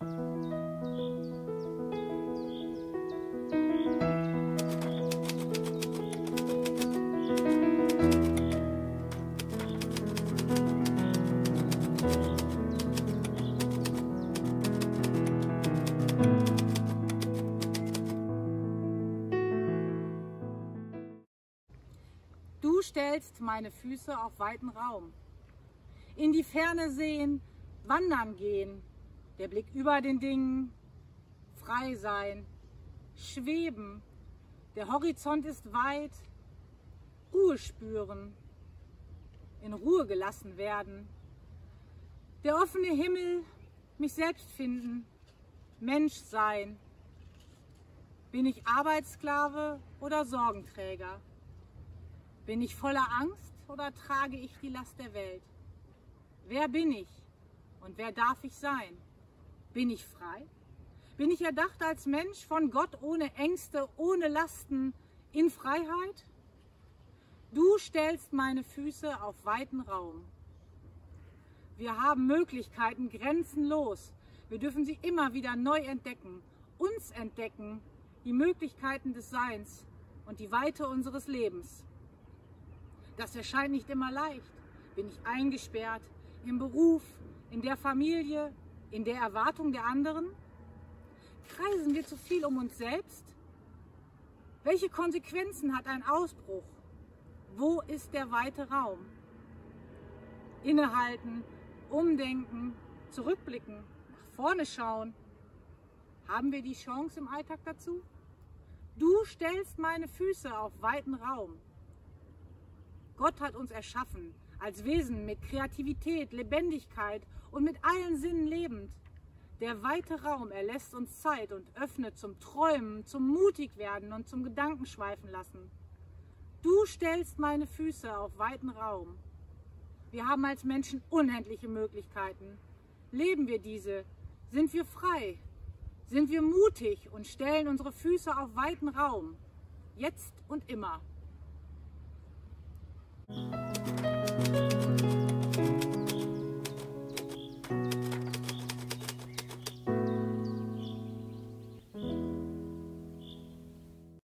Du stellst meine Füße auf weiten Raum. In die Ferne sehen, wandern gehen, der Blick über den Dingen, frei sein, schweben, der Horizont ist weit, Ruhe spüren, in Ruhe gelassen werden, der offene Himmel, mich selbst finden, Mensch sein. Bin ich Arbeitssklave oder Sorgenträger? Bin ich voller Angst oder trage ich die Last der Welt? Wer bin ich und wer darf ich sein? Bin ich frei? Bin ich erdacht als Mensch von Gott ohne Ängste, ohne Lasten, in Freiheit? Du stellst meine Füße auf weiten Raum. Wir haben Möglichkeiten grenzenlos. Wir dürfen sie immer wieder neu entdecken, uns entdecken, die Möglichkeiten des Seins und die Weite unseres Lebens. Das erscheint nicht immer leicht. Bin ich eingesperrt im Beruf, in der Familie, in der Erwartung der anderen? Kreisen wir zu viel um uns selbst? Welche Konsequenzen hat ein Ausbruch? Wo ist der weite Raum? Innehalten, umdenken, zurückblicken, nach vorne schauen. Haben wir die Chance im Alltag dazu? Du stellst meine Füße auf weiten Raum. Gott hat uns erschaffen als Wesen mit Kreativität, Lebendigkeit und mit allen Sinnen lebend. Der weite Raum erlässt uns Zeit und öffnet zum Träumen, zum Mutigwerden und zum Gedankenschweifen lassen. Du stellst meine Füße auf weiten Raum. Wir haben als Menschen unendliche Möglichkeiten. Leben wir diese? Sind wir frei? Sind wir mutig und stellen unsere Füße auf weiten Raum? Jetzt und immer.